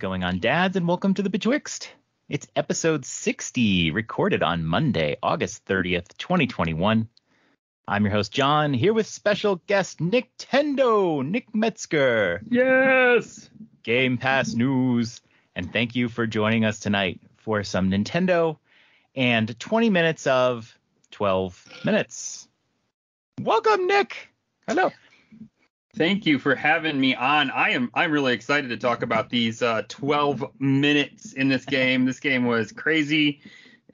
going on, dads, and welcome to the Betwixt. It's episode 60, recorded on Monday, August 30th, 2021. I'm your host, John, here with special guest Nick Tendo, Nick Metzger. Yes! Game Pass News. And thank you for joining us tonight for some Nintendo and 20 minutes of 12 minutes. Welcome, Nick. Hello. Thank you for having me on. I am I'm really excited to talk about these uh, 12 minutes in this game. this game was crazy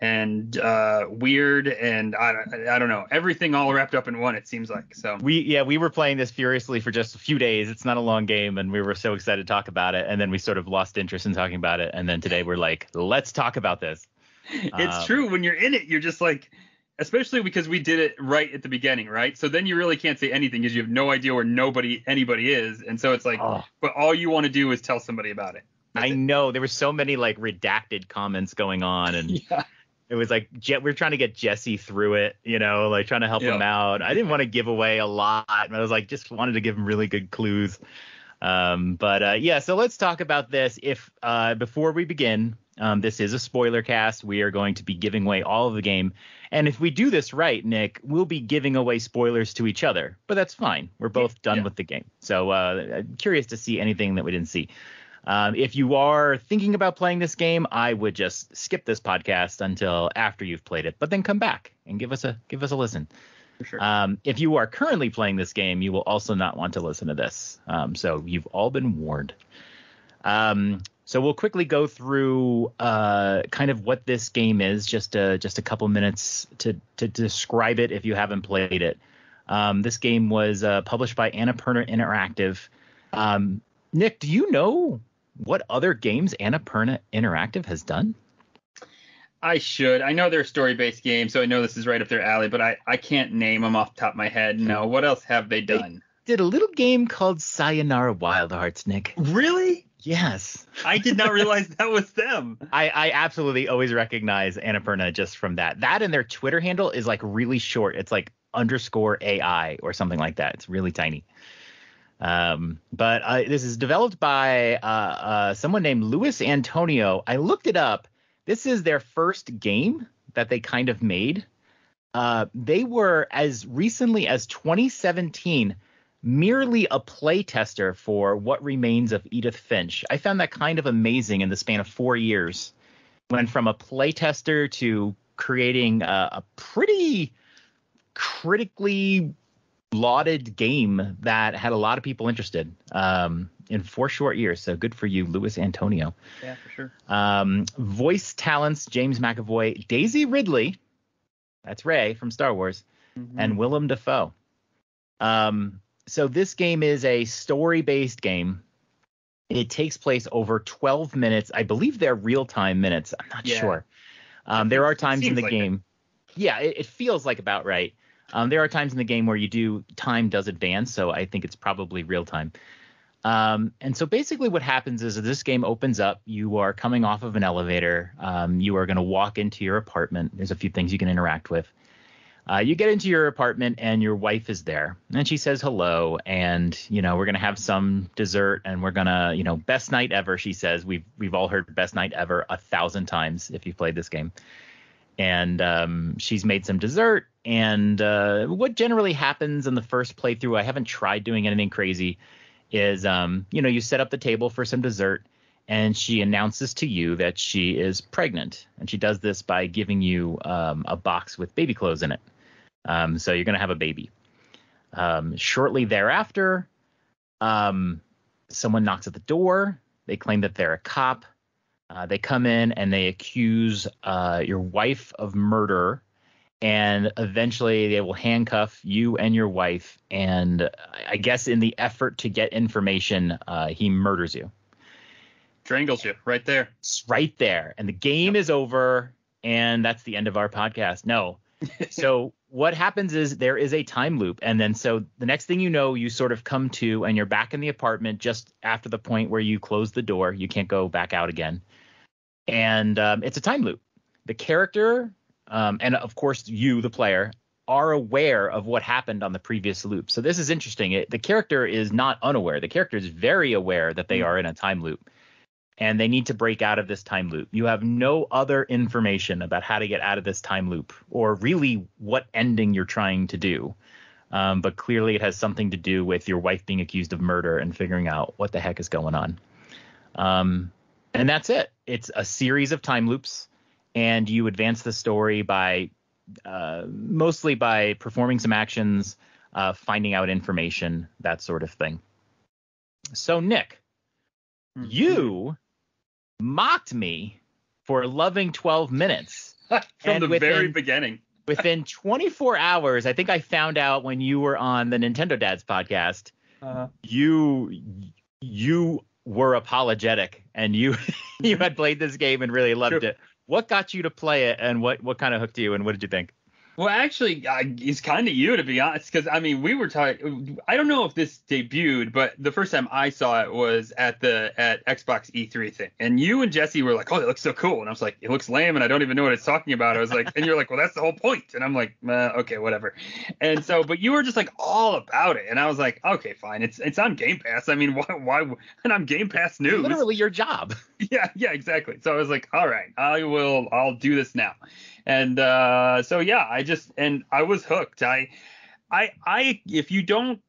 and uh, weird and I, I don't know. Everything all wrapped up in one it seems like so. We yeah we were playing this furiously for just a few days. It's not a long game and we were so excited to talk about it. And then we sort of lost interest in talking about it. And then today we're like let's talk about this. It's um, true. When you're in it you're just like especially because we did it right at the beginning, right? So then you really can't say anything because you have no idea where nobody anybody is, and so it's like, oh. but all you want to do is tell somebody about it. That's I it. know there were so many like redacted comments going on, and yeah. it was like we we're trying to get Jesse through it, you know, like trying to help him out. I didn't want to give away a lot, but I was like just wanted to give him really good clues. Um, but uh, yeah, so let's talk about this. If uh, before we begin, um, this is a spoiler cast. We are going to be giving away all of the game. And if we do this right, Nick, we'll be giving away spoilers to each other. But that's fine. We're both done yeah. with the game. So uh, curious to see anything that we didn't see. Um, if you are thinking about playing this game, I would just skip this podcast until after you've played it, but then come back and give us a give us a listen. Sure. Um, if you are currently playing this game, you will also not want to listen to this. Um, so you've all been warned. So we'll quickly go through uh, kind of what this game is, just a, just a couple minutes to to describe it if you haven't played it. Um, this game was uh, published by Annapurna Interactive. Um, Nick, do you know what other games Annapurna Interactive has done? I should. I know they're story-based games, so I know this is right up their alley, but I, I can't name them off the top of my head. No, what else have they done? They did a little game called Sayonara Wild Hearts, Nick. Really? Yes. I did not realize that was them. I, I absolutely always recognize Annapurna just from that. That and their Twitter handle is like really short. It's like underscore AI or something like that. It's really tiny. Um, but uh, this is developed by uh, uh, someone named Luis Antonio. I looked it up. This is their first game that they kind of made. Uh, they were as recently as 2017 merely a playtester for What Remains of Edith Finch. I found that kind of amazing in the span of four years. Went from a playtester to creating a, a pretty critically lauded game that had a lot of people interested um, in four short years. So good for you, Luis Antonio. Yeah, for sure. Um, voice talents: James McAvoy, Daisy Ridley, that's Rey from Star Wars, mm-hmm. and Willem Dafoe. Um, so this game is a story-based game. It takes place over 12 minutes. I believe they're real-time minutes. I'm not yeah. sure. Um, there are times in the like game. It. Yeah, it, it, feels like about right. Um, there are times in the game where you do time does advance, so I think it's probably real time. Um, and so basically, what happens is this game opens up. You are coming off of an elevator. Um, you are going to walk into your apartment. There's a few things you can interact with. Uh, you get into your apartment and your wife is there. And she says hello and you know we're gonna have some dessert and we're gonna you know best night ever she says. We've we've all heard best night ever a thousand times if you've played this game. And um, she's made some dessert and uh, what generally happens in the first playthrough i haven't tried doing anything crazy is um, you know you set up the table for some dessert and she announces to you that she is pregnant. And she does this by giving you um, a box with baby clothes in it um, so you're going to have a baby. Um, shortly thereafter, um, someone knocks at the door. They claim that they're a cop. Uh, they come in and they accuse uh, your wife of murder. And eventually they will handcuff you and your wife. And I guess in the effort to get information, uh, he murders you. Strangles you right there. It's right there. And the game yep. is over. And that's the end of our podcast. No. so what happens is there is a time loop and then so the next thing you know you sort of come to and you're back in the apartment just after the point where you close the door. You can't go back out again. And um, it's a time loop. The character um, and of course you the player are aware of what happened on the previous loop. So this is interesting. It, the character is not unaware. The character is very aware that they mm. are in a time loop and they need to break out of this time loop. You have no other information about how to get out of this time loop or really what ending you're trying to do. Um, but clearly, it has something to do with your wife being accused of murder and figuring out what the heck is going on. Um, and that's it. It's a series of time loops, and you advance the story by uh, mostly by performing some actions, uh, finding out information, that sort of thing. So, Nick, mm-hmm. you mocked me for loving 12 minutes from and the within, very beginning. within 24 hours, I think I found out when you were on the Nintendo Dads podcast, uh-huh. you you were apologetic and you you mm-hmm. had played this game and really loved True. it. What got you to play it, and what what kind of hooked you, and what did you think? Well, actually, uh, it's kind of you to be honest, because I mean, we were talking. I don't know if this debuted, but the first time I saw it was at the at Xbox E3 thing, and you and Jesse were like, "Oh, it looks so cool," and I was like, "It looks lame," and I don't even know what it's talking about. I was like, and you're like, "Well, that's the whole point," and I'm like, uh, "Okay, whatever." And so, but you were just like all about it, and I was like, "Okay, fine. It's it's on Game Pass. I mean, why why?" And I'm Game Pass news. Literally your job. Yeah, yeah, exactly. So I was like, "All right, I will. I'll do this now." And uh, so yeah, I just and I was hooked. I, I, I if you don't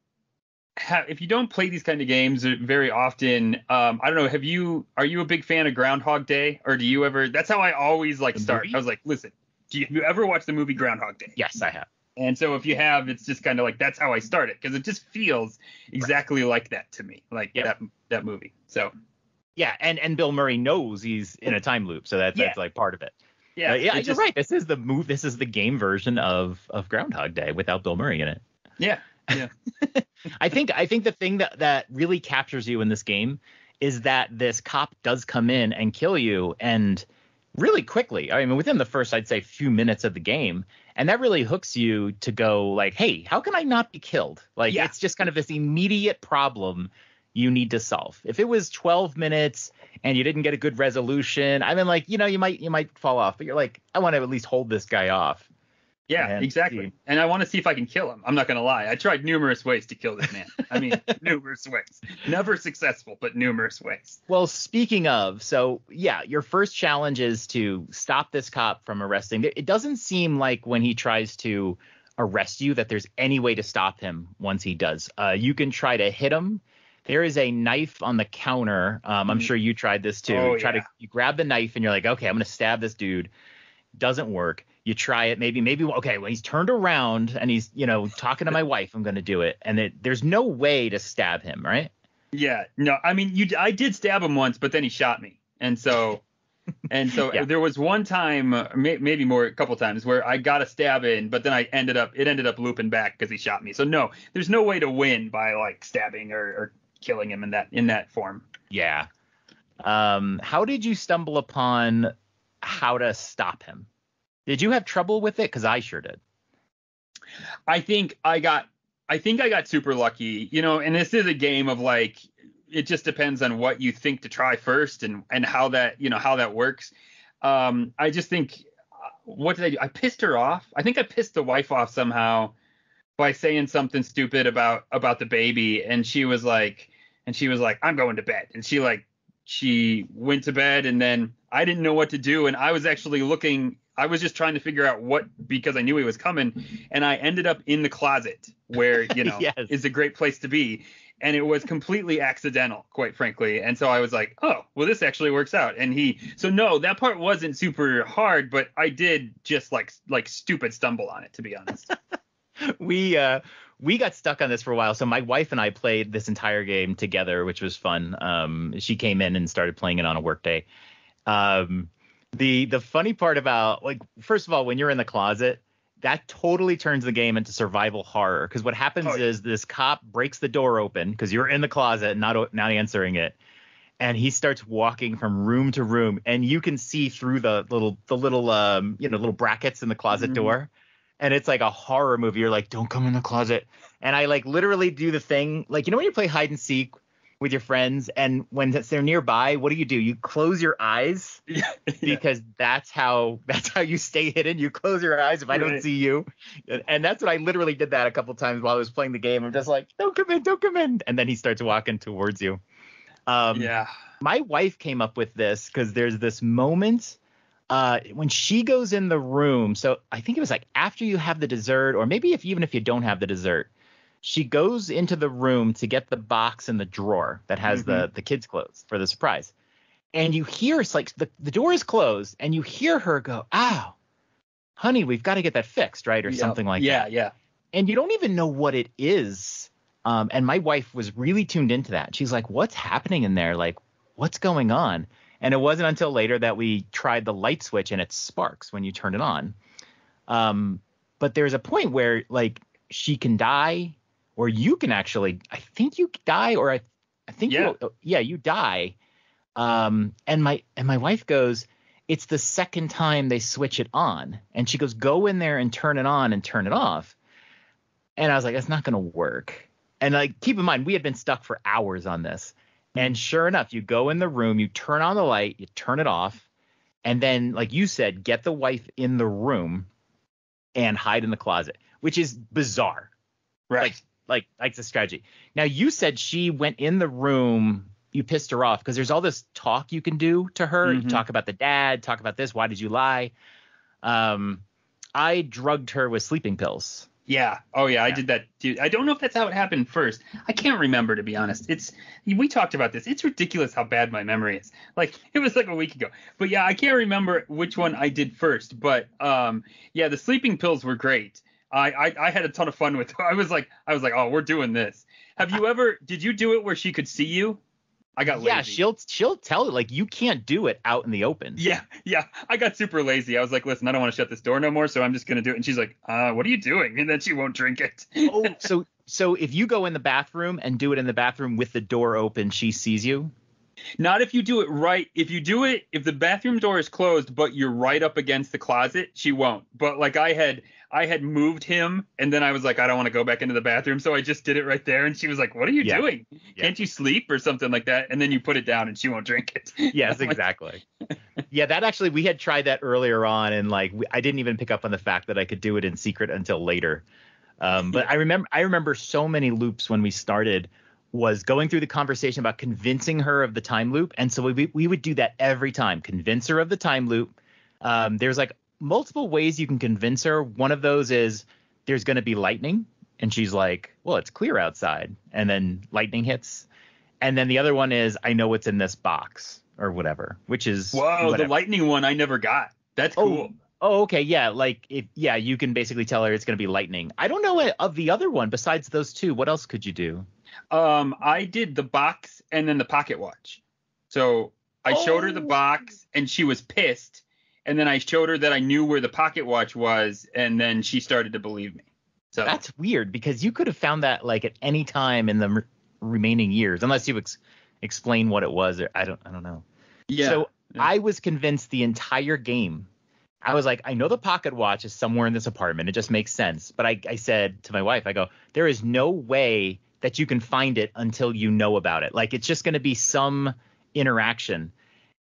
have if you don't play these kind of games very often, um, I don't know. Have you are you a big fan of Groundhog Day or do you ever? That's how I always like the start. Movie? I was like, listen, do you, have you ever watched the movie Groundhog Day? Yes, I have. And so if you have, it's just kind of like that's how I start it because it just feels exactly right. like that to me, like yep. that that movie. So yeah, and and Bill Murray knows he's in a time loop, so that's yeah. that's like part of it. Yeah, yeah, you're just, right. This is the move. This is the game version of of Groundhog Day without Bill Murray in it. Yeah, yeah. I think I think the thing that that really captures you in this game is that this cop does come in and kill you and really quickly. I mean, within the first, I'd say, few minutes of the game, and that really hooks you to go like, "Hey, how can I not be killed?" Like, yeah. it's just kind of this immediate problem you need to solve. If it was 12 minutes and you didn't get a good resolution, I mean, like, you know, you might you might fall off, but you're like, I want to at least hold this guy off. Yeah, and exactly. See. And I want to see if I can kill him. I'm not gonna lie. I tried numerous ways to kill this man. I mean, numerous ways. Never successful, but numerous ways. Well, speaking of, so yeah, your first challenge is to stop this cop from arresting. It doesn't seem like when he tries to arrest you that there's any way to stop him once he does. Uh, you can try to hit him there is a knife on the counter. Um, I'm mm-hmm. sure you tried this too. Oh, you try yeah. to you grab the knife and you're like, okay, I'm gonna stab this dude. Doesn't work. You try it, maybe, maybe okay. When he's turned around and he's, you know, talking to my wife, I'm gonna do it. And it, there's no way to stab him, right? Yeah, no. I mean, you, I did stab him once, but then he shot me, and so, and so yeah. there was one time, uh, maybe more, a couple times, where I got a stab in, but then I ended up, it ended up looping back because he shot me. So no, there's no way to win by like stabbing or, or killing him in that in that form. Yeah. Um, how did you stumble upon how to stop him? Did you have trouble with it? Because I sure did. I think I got I think I got super lucky, you know, and this is a game of like it just depends on what you think to try first and and how that, you know, how that works. Um I just think uh, what did I do? I pissed her off. I think I pissed the wife off somehow by saying something stupid about about the baby and she was like and she was like i'm going to bed. And she like she went to bed and then i didn't know what to do and i was actually looking i was just trying to figure out what because i knew he was coming and i ended up in the closet where you know yes. is a great place to be. And it was completely accidental quite frankly. And so i was like oh well this actually works out. And he so no that part wasn't super hard but i did just like like stupid stumble on it to be honest we uh we got stuck on this for a while. So my wife and I played this entire game together, which was fun. Um, she came in and started playing it on a work day. Um, the the funny part about like first of all, when you're in the closet, that totally turns the game into survival horror. Because what happens oh, yeah. is this cop breaks the door open because you're in the closet, not not answering it, and he starts walking from room to room, and you can see through the little the little um you know little brackets in the closet mm-hmm. door and it's like a horror movie. You're like, don't come in the closet. And I like literally do the thing, like you know when you play hide and seek with your friends, and when they're nearby, what do you do? You close your eyes yeah. because that's how that's how you stay hidden. You close your eyes if I don't see you, and that's what I literally did that a couple times while I was playing the game. I'm just like, don't come in, don't come in, and then he starts walking towards you. Um, yeah. My wife came up with this because there's this moment uh, when she goes in the room. So I think it was like after you have the dessert, or maybe if even if you don't have the dessert, she goes into the room to get the box in the drawer that has mm-hmm. the the kids' clothes for the surprise. And you hear it's like the, the door is closed, and you hear her go, "Ow, honey, we've got to get that fixed, right?" or yep. something like yeah, that. Yeah, yeah. And you don't even know what it is. Um, and my wife was really tuned into that. She's like, "What's happening in there? Like, what's going on?" And it wasn't until later that we tried the light switch and it sparks when you turn it on. Um, but there's a point where like she can die, or you can actually, I think you die, or I, I think yeah, you, yeah, you die. Um, and my and my wife goes, it's the second time they switch it on, and she goes, go in there and turn it on and turn it off. And I was like, that's not gonna work. And like, keep in mind, we had been stuck for hours on this. And sure enough, you go in the room, you turn on the light, you turn it off, and then, like you said, get the wife in the room and hide in the closet, which is bizarre. Right. Like, like, like the strategy. Now, you said she went in the room, you pissed her off because there's all this talk you can do to her. Mm-hmm. You talk about the dad, talk about this. Why did you lie? Um, I drugged her with sleeping pills. Yeah. Oh yeah, I did that too. I don't know if that's how it happened first. I can't remember to be honest. It's we talked about this. It's ridiculous how bad my memory is. Like it was like a week ago. But yeah, I can't remember which one I did first. But um yeah, the sleeping pills were great. I I, I had a ton of fun with. I was like I was like, "Oh, we're doing this." Have you ever did you do it where she could see you? I got lazy. Yeah, she'll she'll tell it like you can't do it out in the open. Yeah, yeah. I got super lazy. I was like, listen, I don't want to shut this door no more, so I'm just gonna do it. And she's like, uh, what are you doing? And then she won't drink it. oh, so so if you go in the bathroom and do it in the bathroom with the door open, she sees you. Not if you do it right. If you do it, if the bathroom door is closed, but you're right up against the closet, she won't. But like I had, I had moved him, and then I was like, I don't want to go back into the bathroom, so I just did it right there. And she was like, What are you yeah. doing? Yeah. Can't you sleep or something like that? And then you put it down, and she won't drink it. Yes, exactly. yeah, that actually we had tried that earlier on, and like we, I didn't even pick up on the fact that I could do it in secret until later. Um, but I remember, I remember so many loops when we started was going through the conversation about convincing her of the time loop, and so we we would do that every time, convince her of the time loop. Um, there's like multiple ways you can convince her. One of those is there's going to be lightning, and she's like, "Well, it's clear outside," and then lightning hits. And then the other one is, "I know what's in this box," or whatever, which is whoa, whatever. the lightning one I never got. That's oh, cool. Oh, okay, yeah, like if yeah, you can basically tell her it's going to be lightning. I don't know of the other one besides those two. What else could you do? Um, I did the box and then the pocket watch. So I oh. showed her the box and she was pissed and then I showed her that I knew where the pocket watch was, and then she started to believe me. So that's weird because you could have found that like at any time in the re- remaining years, unless you ex- explain what it was. Or I don't, I don't know. Yeah. So yeah. I was convinced the entire game. I was like, I know the pocket watch is somewhere in this apartment. It just makes sense. But I, I said to my wife, I go, there is no way that you can find it until you know about it. Like it's just going to be some interaction.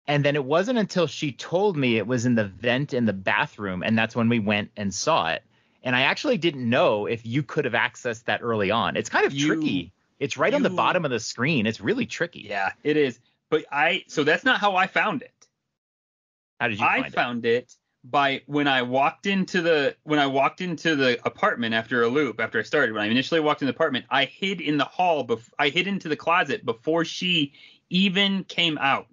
And then it wasn't until she told me it was in the vent in the bathroom, and that's when we went and saw it. And I actually didn't know if you could have accessed that early on. It's kind of you, tricky. It's right you, on the bottom of the screen. It's really tricky. Yeah, it is. But I so that's not how I found it. How did you I found it by when I walked into the when I walked into the apartment after a loop after I started when I initially walked in the apartment I hid in the hall bef- I hid into the closet before she even came out.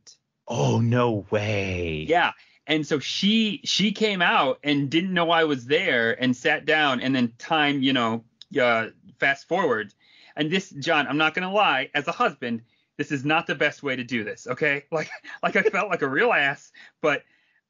Oh no way. Yeah. And so she she came out and didn't know I was there and sat down and then time, you know, uh, fast forward. And this, John, I'm not gonna lie, as a husband, this is not the best way to do this. Okay, like like I felt like a real ass, but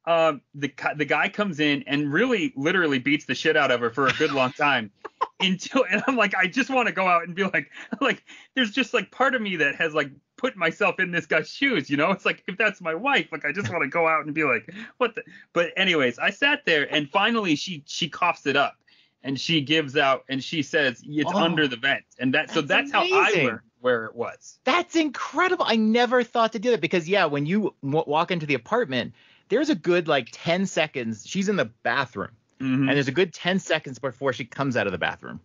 um, the the guy comes in and really literally beats the shit out of her for a good long time until and I'm like I just want to go out and be like like there's just like part of me that has like put myself in this guy's shoes, you know? It's like if that's my wife, like I just want to go out and be like, what the but anyways, I sat there and finally she she coughs it up and she gives out and she says it's oh, under the vent. And that so that's amazing. how I learned where it was. That's incredible. I never thought to do that because yeah, when you w- walk into the apartment, there's a good like 10 seconds. She's in the bathroom. Mm-hmm. And there's a good 10 seconds before she comes out of the bathroom.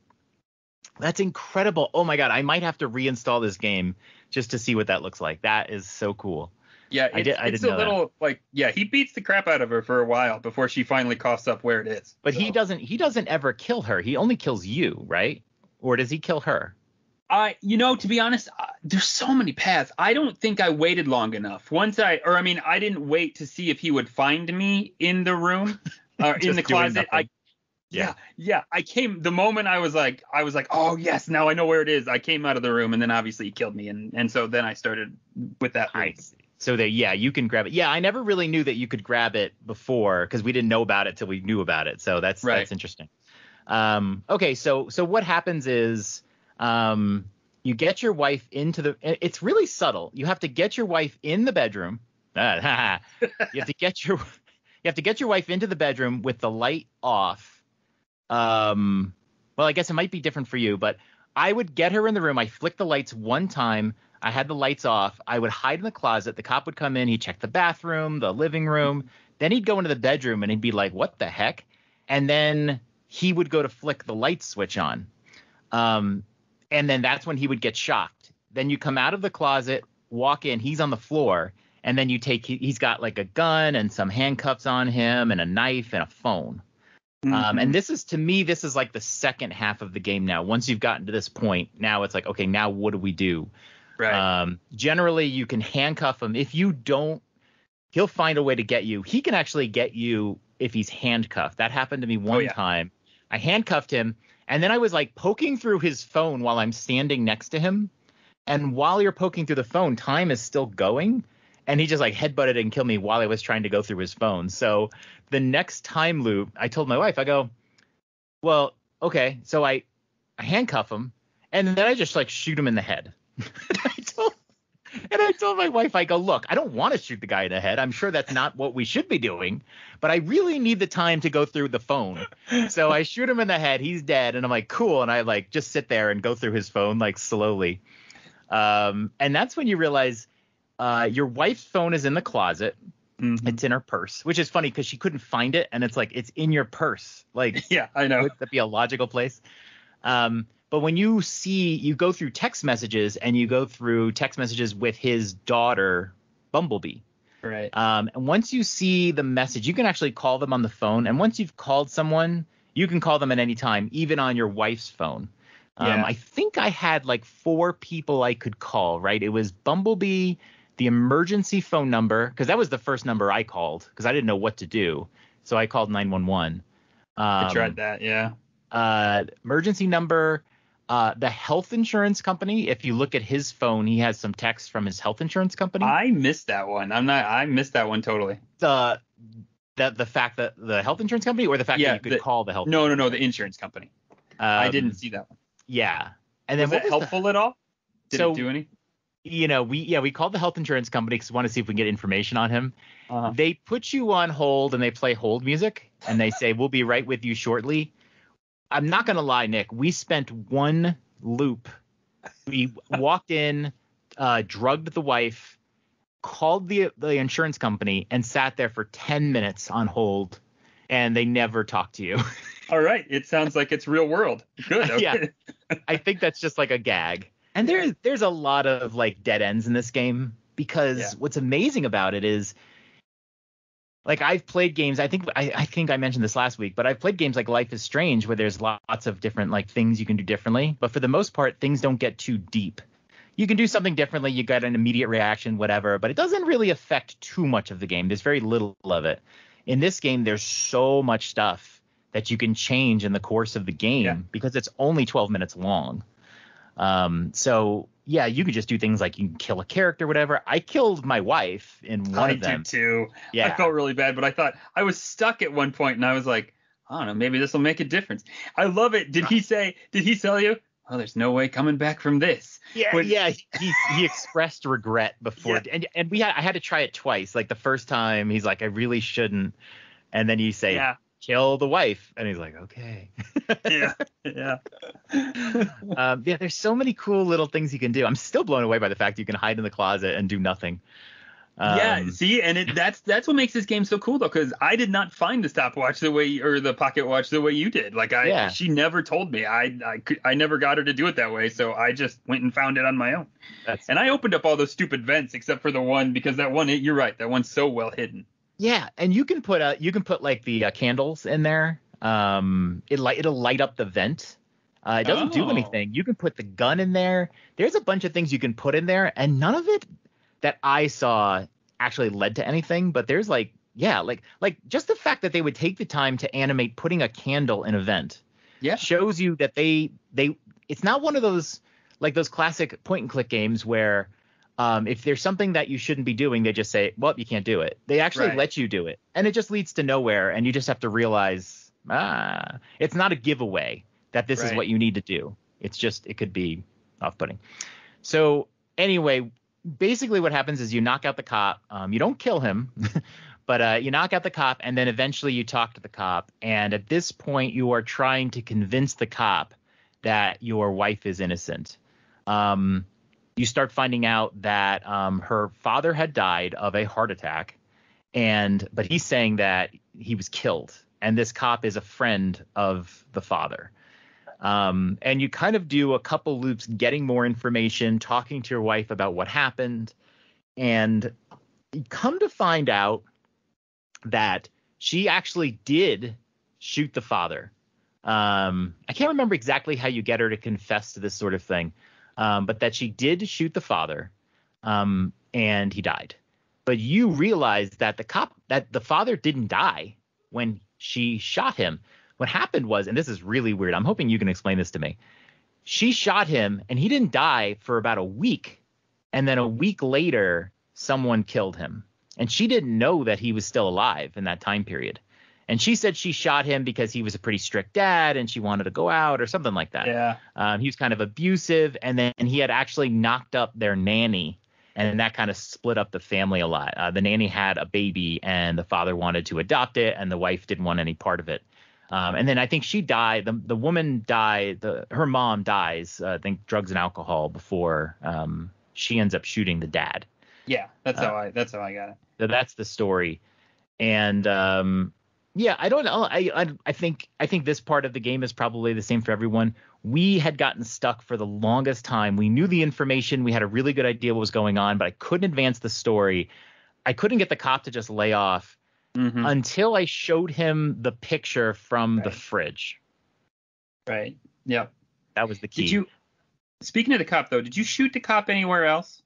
That's incredible. Oh my god, I might have to reinstall this game just to see what that looks like. That is so cool. Yeah, it's, I did- I it's a know that. little like yeah, he beats the crap out of her for a while before she finally coughs up where it is. But he doesn't he doesn't ever kill her. He only kills you, right? Or does he kill her? I, you know, to be honest, uh, there's so many paths. I don't think I waited long enough. Once I, or I mean, I didn't wait to see if he would find me in the room or in the closet. I. yeah, yeah. I came the moment I was like, I was like, oh yes, now I know where it is. I came out of the room, and then obviously he killed me, and and so then I started with that. I see. So that yeah, you can grab it. Yeah, I never really knew that you could grab it before because we didn't know about it till we knew about it. So that's Right. that's interesting. Um, okay, so so what happens is um, you get your wife into the. It's really subtle. You have to get your wife in the bedroom. You have to get your you have to get your wife into the bedroom with the light off. Um, well, I guess it might be different for you, but I would get her in the room. I flick the lights one time. I had the lights off. I would hide in the closet. The cop would come in. He'd check the bathroom, the living room. Then he'd go into the bedroom and he'd be like, "What the heck?" And then he would go to flick the light switch on. Um, and then that's when he would get shocked. Then you come out of the closet, walk in. He's on the floor, and then you take. he- He's got like a gun and some handcuffs on him, and a knife and a phone. Um, Mhm. and this is to me, this is like the second half of the game now. Once you've gotten to this point, now it's like, okay, now what do we do? right. Um, generally, you can handcuff him. If you don't, he'll find a way to get you. He can actually get you if he's handcuffed. That happened to me one Oh, yeah. time. I handcuffed him, and then I was like poking through his phone while I'm standing next to him. And while you're poking through the phone, time is still going. And he just like headbutted and killed me while I was trying to go through his phone. So the next time loop, I told my wife, I go, well, okay. So I, I handcuff him, and then I just like shoot him in the head. I told, and I told my wife, I go, look, I don't want to shoot the guy in the head. I'm sure that's not what we should be doing, but I really need the time to go through the phone. So I shoot him in the head. He's dead, and I'm like, cool. And I like just sit there and go through his phone like slowly. Um, and that's when you realize uh, your wife's phone is in the closet. Mhm. It's in her purse, which is funny because she couldn't find it, and it's like it's in your purse. Like yeah, I know. that'd that be a logical place? Um, but when you see, you go through text messages and you go through text messages with his daughter, Bumblebee. Right. Um, and once you see the message, you can actually call them on the phone. And once you've called someone, you can call them at any time, even on your wife's phone. Um, Yeah. I think I had like four people I could call, right? It was Bumblebee, the emergency phone number, because that was the first number I called because I didn't know what to do. So I called 911. I Um, tried that. Yeah. uh, emergency number, uh, the health insurance company. If you look at his phone, he has some text from his health insurance company. I missed that one. I'm not. I missed that one totally. the the the fact that the health insurance company, or the fact Yeah, that you could the- call the health. No, no, no. The insurance company. I um, didn't see that one. Yeah, and then Was it was the- helpful at all? Did So- it do any? You know, we yeah we called the health insurance company because we want to see if we can get information on him. Uh-huh. They put you on hold and they play hold music and they say we'll be right with you shortly. I'm not gonna lie, Nick. We spent one loop. We walked in, uh, drugged the wife, called the the insurance company, and sat there for ten minutes on hold, and they never talked to you. All right. It sounds like it's real world. Good. Okay. Yeah. I think that's just like a gag. And there's there's a lot of like dead ends in this game because Yeah. what's amazing about it is like I've played games. I think I, I think I mentioned this last week, but I've played games like Life is Strange where there's lots of different like things you can do differently. But for the most part, things don't get too deep. You can do something differently. You get an immediate reaction, whatever, but it doesn't really affect too much of the game. There's very little of it. In this game, there's so much stuff that you can change in the course of the game Yeah. because it's only 12 minutes long. Um, so yeah, you can just do things like you can kill a character, whatever. I killed my wife in one I of them. I did too. Yeah. I felt really bad, but I thought I was stuck at one point, and I was like, I don't know, maybe this will make a difference. I love it. Did he say? Did he tell you? Oh, there's no way coming back from this. Yeah, When- yeah. He he expressed regret before, Yeah. and and we had I had to try it twice. Like the first time, he's like, I really shouldn't, and then you say, Yeah. Kill the wife, and he's like, okay. Yeah. Yeah. um, yeah, there's so many cool little things you can do. I'm still blown away by the fact you can hide in the closet and do nothing. Um, yeah, see, and it, that's that's what makes this game so cool though, because I did not find the stopwatch the way or the pocket watch the way you did. Like I, Yeah. she never told me. I I could, I never got her to do it that way, so I just went and found it on my own. that's And I opened up all those stupid vents except for the one because that one, you're right, that one's so well hidden. Yeah, and you can put a you can put like the uh, candles in there. Um, it light it'll light up the vent. Uh, it doesn't do Oh. anything. You can put the gun in there. There's a bunch of things you can put in there, and none of it that I saw actually led to anything. But there's like yeah, like like just the fact that they would take the time to animate putting a candle in a vent Yeah. shows you that they they it's not one of those like those classic point and click games where um, if there's something that you shouldn't be doing, they just say, "Well, you can't do it." They actually Right. let you do it, and it just leads to nowhere. And you just have to realize, ah, it's not a giveaway that this is what you need to do. It's just it could be off-putting. So anyway, basically what happens is you knock out the cop. Um, you don't kill him, but uh, you knock out the cop, and then eventually you talk to the cop. And at this point, you are trying to convince the cop that your wife is innocent. Um, you start finding out that um, her father had died of a heart attack, and but he's saying that he was killed, and this cop is a friend of the father. Um, and you kind of do a couple loops getting more information, talking to your wife about what happened, and you come to find out that she actually did shoot the father. Um, I can't remember exactly how you get her to confess to this sort of thing, um, but that she did shoot the father, um, and he died. But you realize that the cop, that the father didn't die when she shot him. What happened was, and this is really weird. I'm hoping you can explain this to me. She shot him, and he didn't die for about a week, and then a week later, someone killed him, and she didn't know that he was still alive in that time period. And she said she shot him because he was a pretty strict dad and she wanted to go out or something like that. Yeah. Um, he was kind of abusive, and then and he had actually knocked up their nanny, and that kind of split up the family a lot. Uh, the nanny had a baby, and the father wanted to adopt it, and the wife didn't want any part of it. Um, and then I think she died. The the woman died. The her mom dies. Uh, I think drugs and alcohol before um, she ends up shooting the dad. Yeah. That's Uh, how I that's how I got it. So that's the story. And um, yeah, I don't know. I, I I think I think this part of the game is probably the same for everyone. We had gotten stuck for the longest time. We knew the information. We had a really good idea what was going on, but I couldn't advance the story. I couldn't get the cop to just lay off Mhm. until I showed him the picture from the fridge. Right. Yep. That was the key. Did you Speaking of the cop though, did you shoot the cop anywhere else?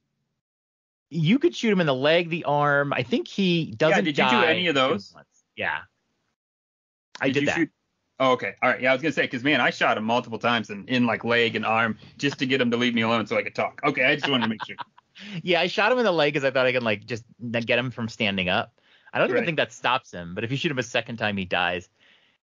You could shoot him in the leg, the arm. I think he doesn't. Yeah, did you do any of those? Yeah, I did that. shoot- Oh, okay. All right. Yeah, I was gonna say because man, I shot him multiple times in, in like leg and arm just to get him to leave me alone so I could talk. Okay, I just wanted to make sure. Yeah, I shot him in the leg because I thought I could like just get him from standing up. I don't even Right. think that stops him. But if you shoot him a second time, he dies.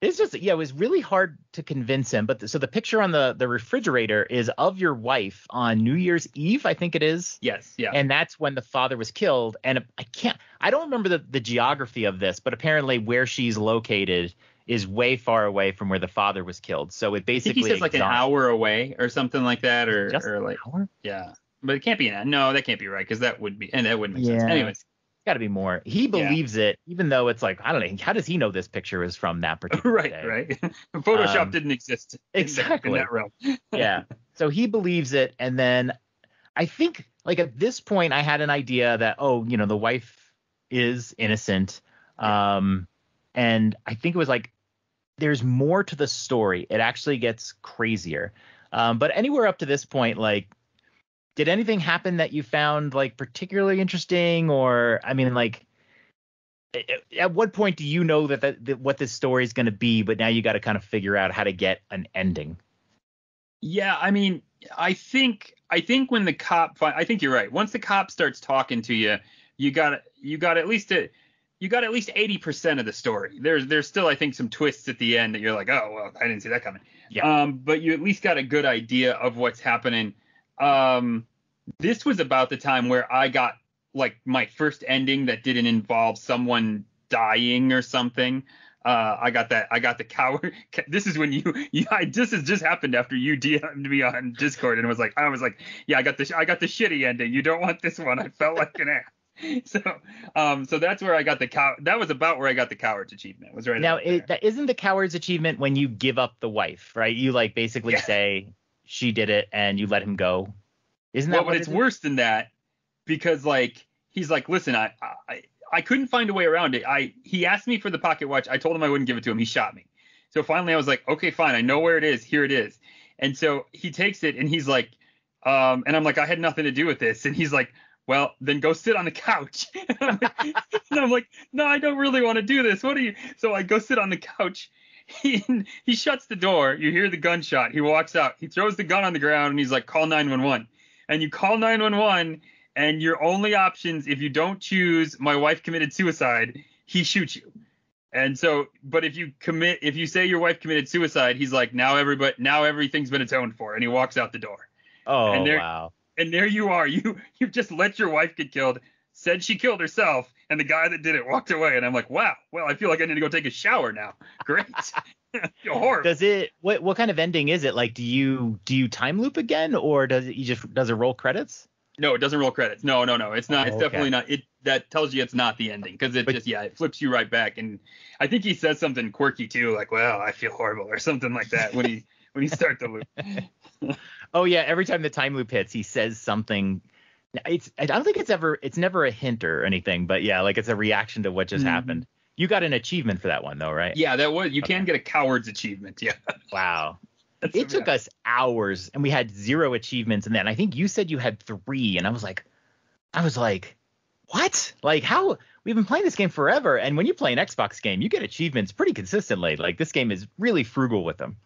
It's just yeah, it was really hard to convince him. But the, so the picture on the the refrigerator is of your wife on New Year's Eve, I think it is. Yes. Yeah. And that's when the father was killed. And I can't, I don't remember the, the geography of this, but apparently where she's located is way far away from where the father was killed. So it basically he says like an hour away or something like that, or Just or an like hour? yeah. But it can't be an no, that can't be right because that would be and that wouldn't make sense. Anyways, Got to be more. He believes it, even though it's like I don't know. How does he know this picture is from that particular right, day? right. Photoshop Um, didn't exist exactly. in that realm. yeah. So he believes it, and then I think like at this point I had an idea that oh you know the wife is innocent, um, and I think it was like there's more to the story. It actually gets crazier. Um, but anywhere up to this point, like, did anything happen that you found like particularly interesting, or I mean, like, at what point do you know that, that, that what this story is going to be? But now you got to kind of figure out how to get an ending. Yeah, I mean, I think I think when the cop, I think you're right. Once the cop starts talking to you, you got you got at least a, you got at least eighty percent of the story. There's there's still I think some twists at the end that you're like, oh well, I didn't see that coming. Yeah. Um, but you at least got a good idea of what's happening. Um, this was about the time where I got like my first ending that didn't involve someone dying or something. Uh, I got that. I got the coward. This is when you, you. I, this has just happened after you DM'd me on Discord and was like, I was like, yeah, I got the, I got the shitty ending. You don't want this one. I felt like an ass. so um so that's where I got the cow that was about where I got the cowards achievement was right now it, that isn't the coward's achievement when you give up the wife, right? You like basically Yeah. say she did it and you let him go. Isn't that well, what but it's is? worse than that because like he's like, listen, I, I I couldn't find a way around it. I he asked me for the pocket watch. I told him I wouldn't give it to him. He shot me. So finally, I was like, okay, fine. I know where it is. Here it is. And so he takes it and he's like, um, and I'm like, I had nothing to do with this. And he's like, well, then go sit on the couch. and, I'm like, and I'm like, no, I don't really want to do this. What are you? So I go sit on the couch. He, he shuts the door. You hear the gunshot. He walks out. He throws the gun on the ground and he's like, call 911. And you call 911 and your only options, if you don't choose my wife committed suicide, he shoots you. And so, but if you commit, if you say your wife committed suicide, he's like, now everybody, now everything's been atoned for, and he walks out the door. Oh and there- wow. And there you are, you you've just let your wife get killed, said she killed herself, and the guy that did it walked away. And I'm like, wow, well, I feel like I need to go take a shower now. Great, horrible. Does it what what kind of ending is it? Like do you do you time loop again or does it you just does it roll credits? No, it doesn't roll credits. No, no, no. It's not. Oh, it's okay. definitely not. It that tells you it's not the ending because it But- just yeah, it flips you right back. And I think he says something quirky too, like "Well, I feel horrible" or something like that when he when he starts the loop. Oh yeah, every time the time loop hits, he says something. It's I don't think it's ever it's never a hint or anything, but yeah, like it's a reaction to what just Mhm. happened. You got an achievement for that one though, right? Yeah, that was. You can get a coward's achievement. Yeah. Wow. That's It took us hours and we had zero achievements and then I think you said you had 3 and I was like I was like what? Like how we've been playing this game forever and when you play an Xbox game, you get achievements pretty consistently. Like this game is really frugal with them.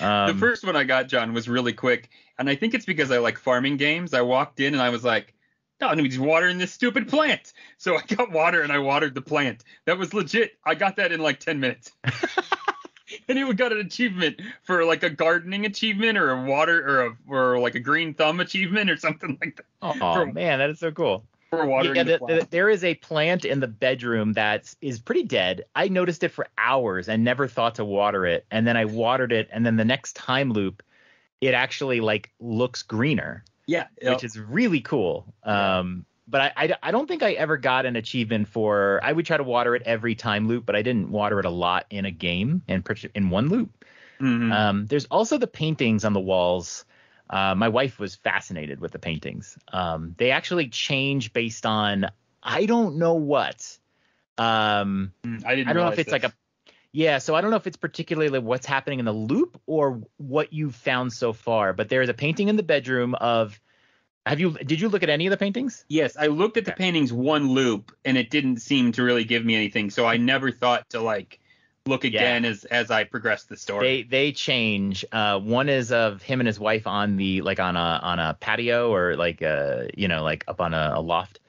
Um, the first one I got, John, was really quick, and I think it's because I like farming games. I walked in and I was like, "No, I'm just watering this stupid plant." So I got water and I watered the plant. That was legit. I got that in like ten minutes. and it got an achievement for like a gardening achievement or a water or a or like a green thumb achievement or something like that oh for- man, that is so cool. Yeah, the the- the- there is a plant in the bedroom that is pretty dead. I noticed it for hours and never thought to water it. And then I watered it, and then the next time loop, it actually like looks greener, yeah, which is really cool. Um, but I, I I don't think I ever got an achievement for. I would try to water it every time loop, but I didn't water it a lot in a game in pret- in one loop. Mhm. Um, there's also the paintings on the walls. Uh, my wife was fascinated with the paintings. Um, they actually change based on I don't know what. Um, Mm, I didn't. I don't know if it's like a yeah, so I don't know if it's particularly what's happening in the loop or what you've found so far. But there is a painting in the bedroom of. Have you did you look at any of the paintings? Yes, I looked at the Okay. paintings one loop and it didn't seem to really give me anything. So I never thought to like look again as as I progress the story. They they change. Uh, one is of him and his wife on the like on a on a patio or like uh you know like up on a, a loft.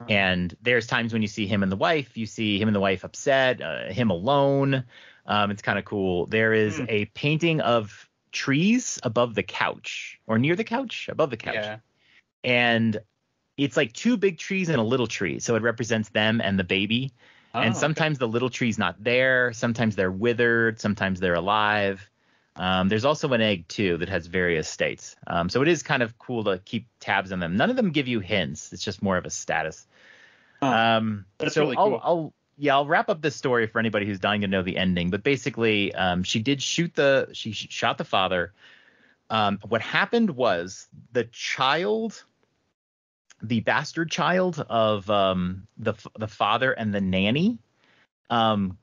Uh-huh. And there's times when you see him and the wife, you see him and the wife upset, uh, him alone. Um, it's kind of cool. There is Hmm. a painting of trees above the couch or near the couch, above the couch, yeah. and it's like two big trees and a little tree, so it represents them and the baby and Oh, sometimes the little tree's not there. Sometimes they're withered. Sometimes they're alive. Um, there's also an egg too that has various states. Um, so it is kind of cool to keep tabs on them. None of them give you hints. It's just more of a status. Huh. Um, That's so really I'll. I'll yeah I'll wrap up this story for anybody who's dying to know the ending. But basically, um, she did shoot the she shot the father. Um, what happened was the child the bastard child of um, the the father and the nanny um,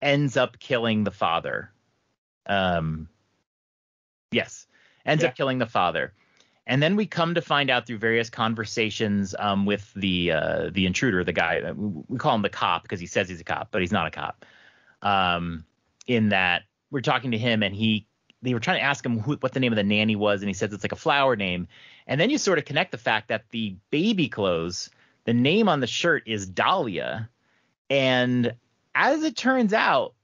ends up killing the father. Um, yes, ends Yeah. up killing the father, and then we come to find out through various conversations um, with the uh, the intruder, the guy we we call him the cop because he says he's a cop, but he's not a cop. Um, in that we're talking to him and he they were trying to ask him who, what the name of the nanny was, and he says it's like a flower name. And then you sort of connect the fact that the baby clothes, the name on the shirt is Dahlia. And as it turns out,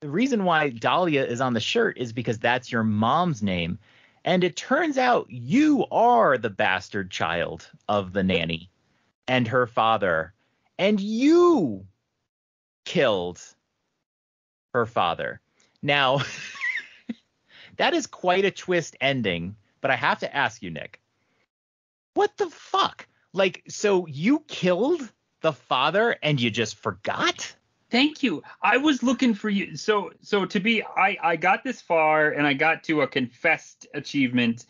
the reason why Dahlia is on the shirt is because that's your mom's name. And it turns out you are the bastard child of the nanny and her father. And you killed her father. Now, that is quite a twist ending, but I have to ask you, Nick, what the fuck? Like, so you killed the father and you just forgot? Thank you. I was looking for you. So so to be I I got this far and I got to a confessed achievement.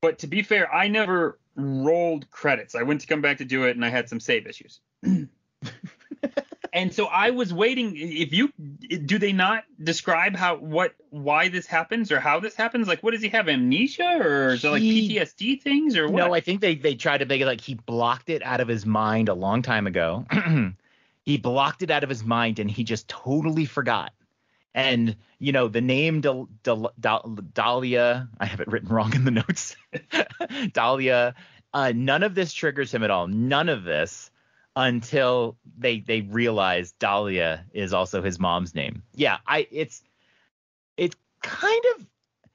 But to be fair, I never rolled credits. I went to come back to do it and I had some save issues. and so I was waiting if you do they not describe how what why this happens or how this happens like what does he have amnesia or is it like PTSD things or what No, I think they they tried to make it like he blocked it out of his mind a long time ago. he blocked it out of his mind and he just totally forgot. And you know the name Dal- Dal- Dal- Dahlia, I have it written wrong in the notes. Dahlia, uh, none of this triggers him at all. None of this until they they realize Dahlia is also his mom's name. Yeah, I it's it's kind of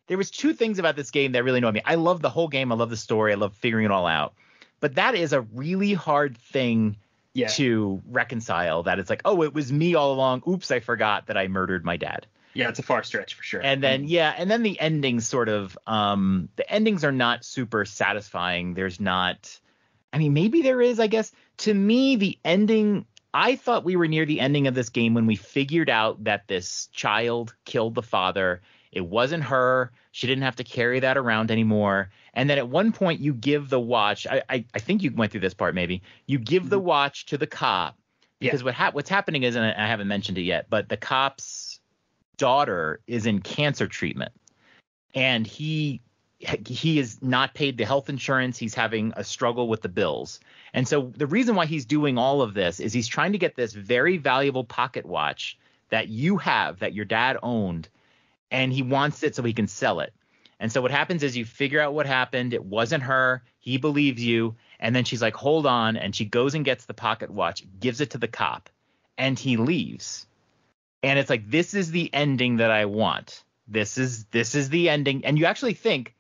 there was two things about this game that really annoyed me. I love the whole game. I love the story. I love figuring it all out. But that is a really hard thing yeah to reconcile. That it's like, oh, it was me all along. Oops, I forgot that I murdered my dad. yeah it's a far stretch for sure And then yeah, and then the endings sort of um the endings are not super satisfying. There's not I mean maybe there is, I guess. To me the ending I thought we were near the ending of this game when we figured out that this child killed the father. It wasn't her. She didn't have to carry that around anymore. And then at one point you give the watch. I I, I think you went through this part maybe. You give the mm-hmm. watch to the cop Yeah. because what hap- what's happening is, and I haven't mentioned it yet, but the cop's daughter is in cancer treatment, and he he is not paid the health insurance. He's having a struggle with the bills, and so the reason why he's doing all of this is he's trying to get this very valuable pocket watch that you have that your dad owned, and he wants it so he can sell it. And so what happens is you figure out what happened. It wasn't her. He believes you. And then she's like, hold on. And she goes and gets the pocket watch, gives it to the cop, and he leaves. And it's like, this is the ending that I want. This is this is the ending. And you actually think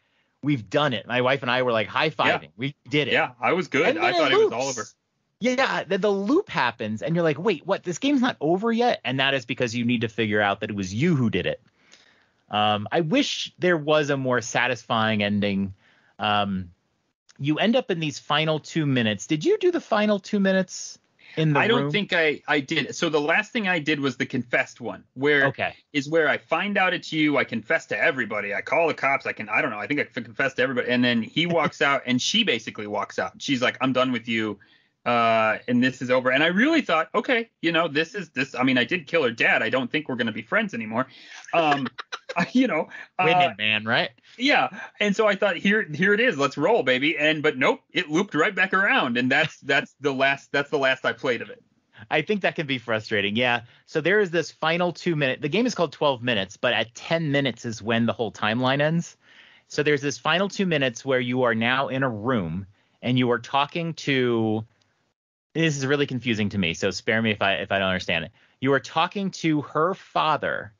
we've done it. My wife and I were like high fiving. We did it. yeah I was good I then thought it, was Oliver. loops. Yeah, then the loop happens, and you're like, wait, what? This game's not over yet, and that is because you need to figure out that it was you who did it. Um, I wish there was a more satisfying ending. Um, you end up in these final two minutes. Did you do the final two minutes in the I don't room? think I I did so the last thing I did was the confessed one where Okay. is where I find out it's you. I confess to everybody. I call the cops. I can, I don't know. I think I can confess to everybody. And then he walks out and she basically walks out. She's like, I'm done with you. Uh, and this is over. And I really thought, okay, you know, this is this. I mean, I did kill her dad. I don't think we're going to be friends anymore. Um, you know, uh, Winning man, right? yeah. And so I thought, here, here it is. Let's roll, baby. And, but nope, it looped right back around. And that's, that's the last, that's the last I played of it. I think that can be frustrating. Yeah. So there is this final two minute. The game is called 12 minutes, but at 10 minutes is when the whole timeline ends. So there's this final two minutes where you are now in a room and you are talking to. This is really confusing to me, so spare me if I if I don't understand it. You are talking to her father,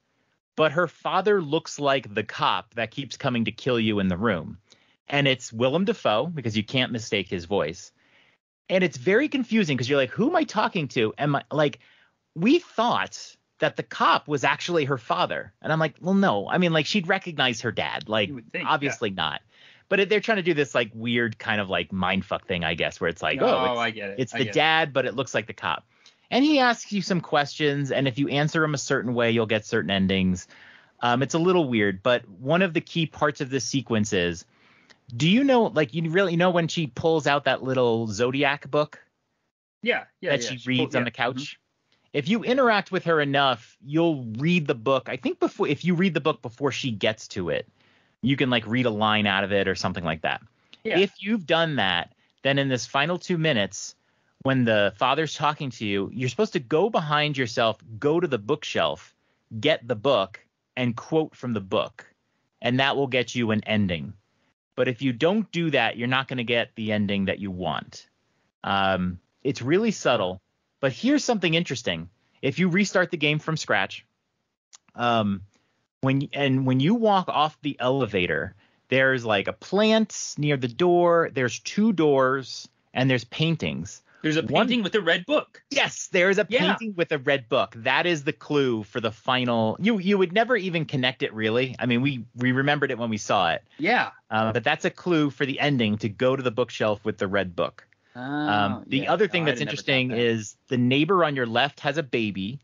but her father looks like the cop that keeps coming to kill you in the room, and it's Willem Dafoe because you can't mistake his voice and it's very confusing because you're like, who am I talking to? Am I like, we thought that the cop was actually her father, and I'm like, well, no. I mean, like she'd recognize her dad, like think, obviously not. But they're trying to do this like weird kind of like mindfuck thing, I guess, where it's like, oh, oh, it's, I get it. it's the get it. dad, but it looks like the cop. And he asks you some questions, and if you answer them a certain way, you'll get certain endings. Um, it's a little weird, but one of the key parts of this sequence is do you know, like, you really know when she pulls out that little Zodiac book Yeah. Yeah. that yeah. she reads on the couch? If you interact with her enough, you'll read the book. I think before, if you read the book before she gets to it, you can like read a line out of it or something like that. Yeah. If you've done that, then in this final two minutes, when the father's talking to you, you're supposed to go behind yourself, go to the bookshelf, get the book, and quote from the book. And that will get you an ending. But if you don't do that, you're not going to get the ending that you want. Um, it's really subtle. But here's something interesting. If you restart the game from scratch, um, when and when you walk off the elevator, there's like a plant near the door. There's two doors and there's paintings. There's a One- painting with a red book. Yes, there's a Yeah. painting with a red book. That is the clue for the final. You you would never even connect it really. I mean, we we remembered it when we saw it, Yeah. uh, but that's a clue for the ending to go to the bookshelf with the red book. Um, the yeah. other thing Oh, that's interesting that. is the neighbor on your left has a baby,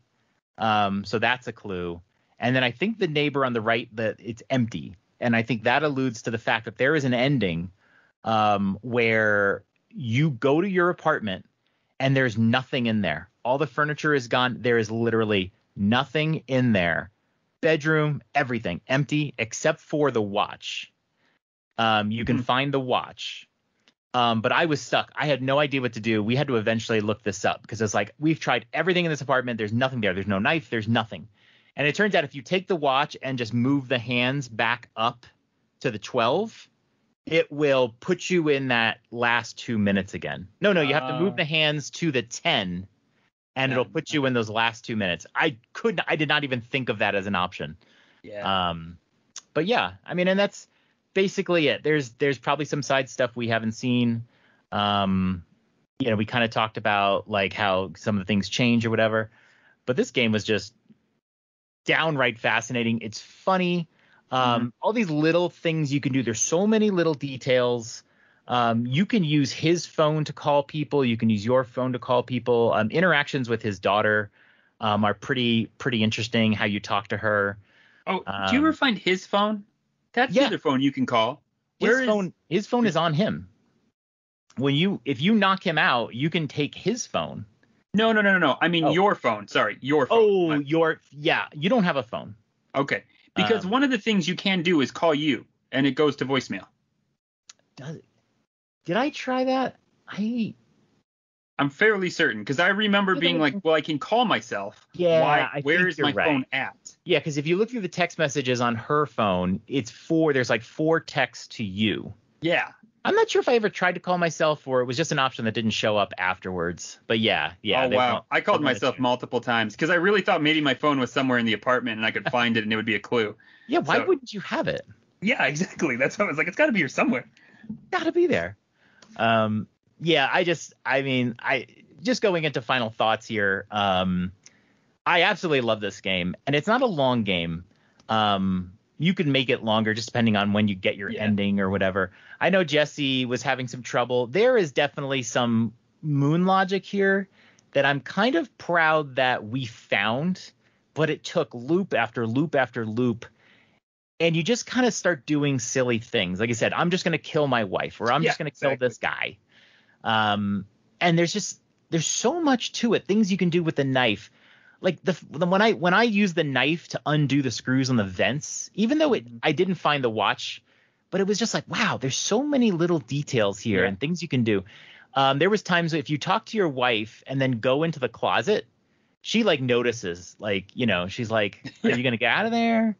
um, so that's a clue. And then I think the neighbor on the right that it's empty, and I think that alludes to the fact that there is an ending um, where you go to your apartment and there's nothing in there. All the furniture is gone. There is literally nothing in there. Bedroom, everything empty except for the watch. Um, you can Mhm. find the watch. Um, but I was stuck. I had no idea what to do. We had to eventually look this up because it's like we've tried everything in this apartment. There's nothing there. There's no knife. There's nothing. And it turns out if you take the watch and just move the hands back up to the 12, it will put you in that last two minutes again. No, no, you have to move the hands to the 10 and it'll Ten, put you in those last two minutes. I couldn't, I did not even think of that as an option. Yeah. Um, but yeah, I mean, and that's basically it. There's there's probably some side stuff we haven't seen. Um, you know, we kind of talked about like how some of the things change or whatever. But this game was just downright fascinating. It's funny. Um, all these little things you can do. There's so many little details. Um, you can use his phone to call people. You can use your phone to call people. Um, interactions with his daughter um, are pretty pretty interesting. How you talk to her. oh, do you ever um, find his phone? That's yeah. the other phone you can call. his Where is- phone his phone is on him when you if you knock him out you can take his phone No, no, no, no, no. I mean Oh. your phone. Sorry, your phone. oh My- your yeah you don't have a phone okay. Because um, one of the things you can do is call you, and it goes to voicemail. Does, it? did i try that i I'm fairly certain because I remember being like, well, I can call myself. Yeah, Why? Where is my right. phone at? yeah because if you look through the text messages on her phone it's four there's like four texts to you Yeah. I'm not sure if i ever tried to call myself or it was just an option that didn't show up afterwards but yeah yeah oh wow. won't- I called myself multiple times because I really thought maybe my phone was somewhere in the apartment and I could find it and it would be a clue. yeah why so- wouldn't you have it Yeah, exactly. That's what I was like. It's got to be here somewhere. gotta be there. Um, yeah, I just, I mean, I just going into final thoughts here. Um, I absolutely love this game, and it's not a long game. Um, you can make it longer just depending on when you get your Yeah. ending or whatever. I know Jesse was having some trouble. There is definitely some moon logic here that I'm kind of proud that we found, but it took loop after loop after loop. And you just kind of start doing silly things. Like I said, I'm just going to kill my wife or I'm Yeah, just going to kill exactly. this guy. Um, and there's just, there's so much to it. Things you can do with a knife. Like the, the when I when I use the knife to undo the screws on the vents, even though it Mhm. I didn't find the watch, but it was just like wow, there's so many little details here Yeah. and things you can do. Um, there was times if you talk to your wife and then go into the closet, she like notices, like you know, she's like, "Are you gonna get out of there?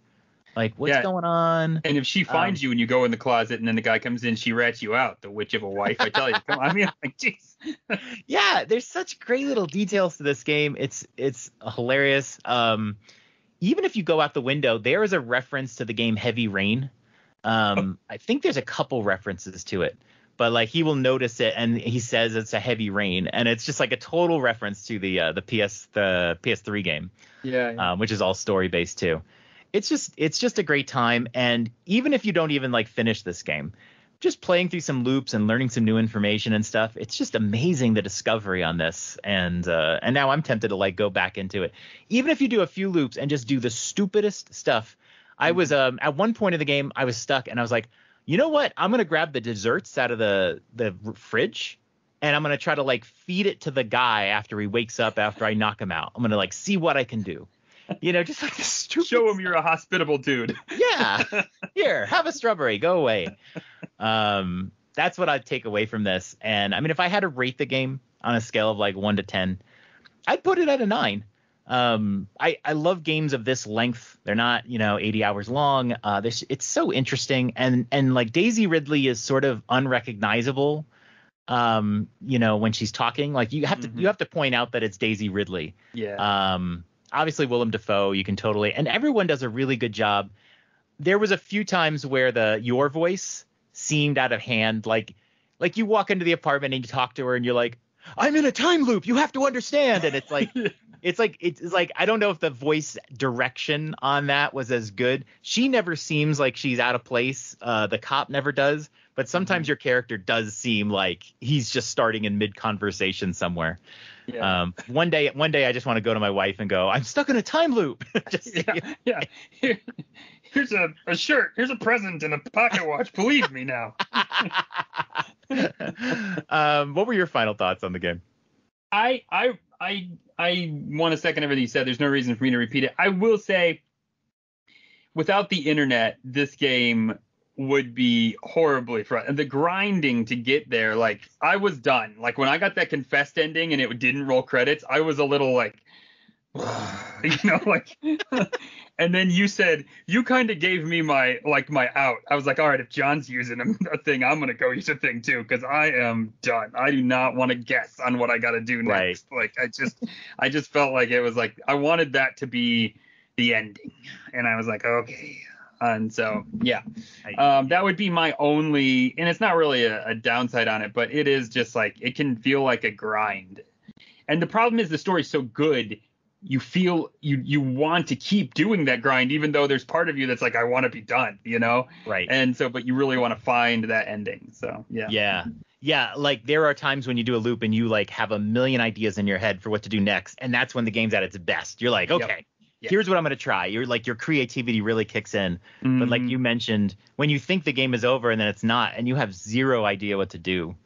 Like, what's Yeah. going on?" And if she finds Um, you and you go in the closet and then the guy comes in, she rats you out. The witch of a wife. I tell you. Come on. I mean, like, jeez. yeah, there's such great little details to this game. It's it's hilarious. Um, even if you go out the window, there is a reference to the game Heavy Rain. Um, I think there's a couple references to it, but like he will notice it and he says it's a heavy rain, and it's just like a total reference to the uh, the PS the PS3 game. Yeah. um, which is all story based too. It's just it's just a great time, and even if you don't even like finish this game, just playing through some loops and learning some new information and stuff, it's just amazing the discovery on this. And uh, and now I'm tempted to like go back into it, even if you do a few loops and just do the stupidest stuff. I was um at one point of the game I was stuck and I was like, you know what? I'm gonna grab the desserts out of the the fridge and I'm gonna try to like feed it to the guy after he wakes up after I knock him out. I'm gonna like see what I can do. You know, just like the stupid. Show him you're a hospitable dude. Yeah. Here, have a strawberry. Go away. Um, that's what I'd take away from this. And I mean, if I had to rate the game on a scale of like one to ten, I'd put it at a nine. Um, I I love games of this length. They're not you know 80 hours long. Uh, this it's so interesting and and like Daisy Ridley is sort of unrecognizable. Um, you know when she's talking, like you have to Mhm. you have to point out that it's Daisy Ridley. Yeah. Um, obviously Willem Dafoe, you can totally, and everyone does a really good job. There was a few times where the your voice seemed out of hand, like like you walk into the apartment and you talk to her and you're like, I'm in a time loop. You have to understand. And it's like, it's like it's like I don't know if the voice direction on that was as good. She never seems like she's out of place. Uh, the cop never does, but sometimes mm-hmm. your character does seem like he's just starting in mid conversation somewhere. Yeah. Um, one day, one day, I just want to go to my wife and go, "I'm stuck in a time loop." just yeah, yeah. Here, here's a, a shirt. Here's a present and a pocket watch. Believe me now. um, what were your final thoughts on the game? I I I I want to second everything you said. There's no reason for me to repeat it. I will say, without the internet, this game would be horribly front. And the grinding to get there, like I was done. Like when I got that confessed ending and it didn't roll credits, I was a little like, you know, like. and then you said you kind of gave me my like my out. I was like, all right, if John's using a thing, I'm gonna go use a thing too because I am done. I do not want to guess on what I got to do next. Right. Like I just, I just felt like it was like I wanted that to be the ending, and I was like, okay, and so, yeah, um, that would be my only, and it's not really a, a, downside on it, but it is just like it can feel like a grind. And the problem is the story's so good, you feel you you want to keep doing that grind, even though there's part of you that's like, I want to be done, you know? Right. And so, but you really want to find that ending. So, yeah. Yeah. Yeah, like there are times when you do a loop and you like have a million ideas in your head for what to do next, and that's when the game's at its best. You're like, okay, yep yeah. here's what I'm going to try. You're like your creativity really kicks in. Mm-hmm. But like mm-hmm. you mentioned, when you think the game is over and then it's not, and you have zero idea what to do.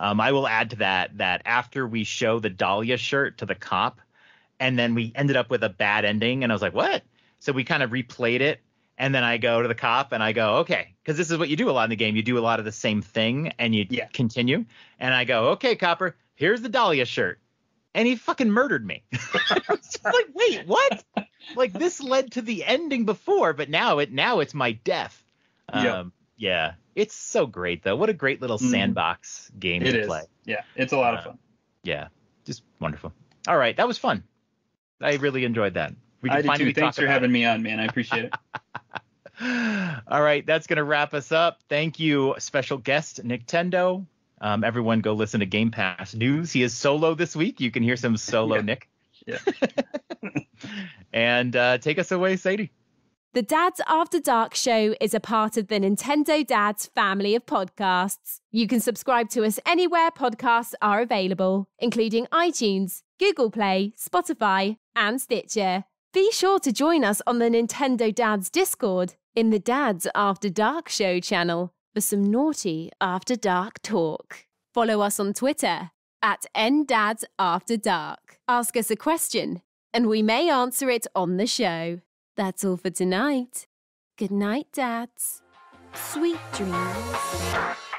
Um, I will add to that that after we show the Dahlia shirt to the cop, and then we ended up with a bad ending, and I was like, what? So we kind of replayed it, and then I go to the cop and I go, okay, because this is what you do a lot in the game. You do a lot of the same thing, and you yeah. continue. And I go, okay, copper, here's the Dahlia shirt and he fucking murdered me. like, wait, what? like this led to the ending before, but now it now it's my death. Um, yeah, it's so great though. What a great little mm. sandbox game it to is. play. Yeah, it's a lot uh, of fun. Yeah, just wonderful. All right, that was fun. I really enjoyed that. We I did too. Thanks for having it. me on, man. I appreciate it. All right, that's going to wrap us up. Thank you, special guest Nintendo. Um, everyone go listen to Game Pass News. He is solo this week. You can hear some solo yeah. Nick. Yeah. and uh, take us away, Sadie. The Dads After Dark show is a part of the Nintendo Dads family of podcasts. You can subscribe to us anywhere podcasts are available, including iTunes, Google Play, Spotify, and Stitcher. Be sure to join us on the Nintendo Dads Discord in the Dads After Dark show channel for some naughty after dark talk. Follow us on Twitter at NDadsAfterDark. Ask us a question, and we may answer it on the show. That's all for tonight. Good night, dads. Sweet dreams.